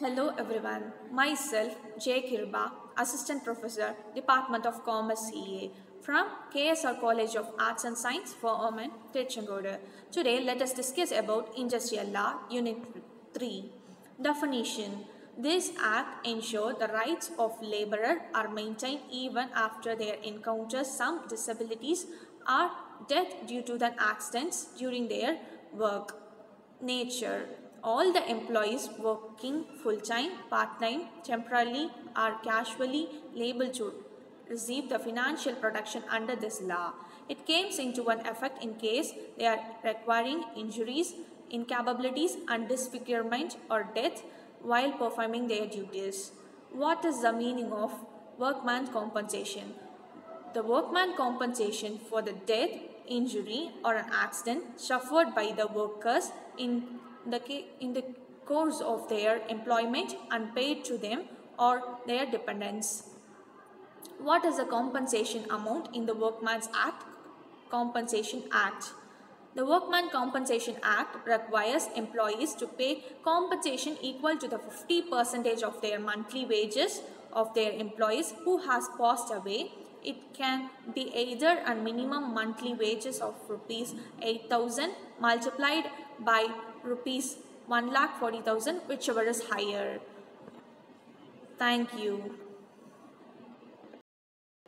Hello everyone, myself Jay Kiruba, Assistant Professor, Department of Commerce CA from KSR College of Arts and Science for Tiruchengodu. Today let us discuss about Industrial Law, Unit 3. Definition This act ensures the rights of laborer are maintained even after they encounter some disabilities or death due to the accidents during their work. Nature all the employees working full-time, part-time, temporarily or casually labeled to receive the financial protection under this law. It comes into an effect in case they are requiring injuries, incapabilities and disfigurement or death while performing their duties. What is the meaning of workman's compensation? The workman compensation for the death, injury or an accident suffered by the workers in the, in the course of their employment and paid to them or their dependents. What is the compensation amount in the Workman's Act? Compensation Act. The Workman Compensation Act requires employees to pay compensation equal to the 50% of their monthly wages of their employees who has passed away. It can be either a minimum monthly wages of rupees 8000 multiplied by rupees 1 lakh 40,000 whichever is higher. Thank you.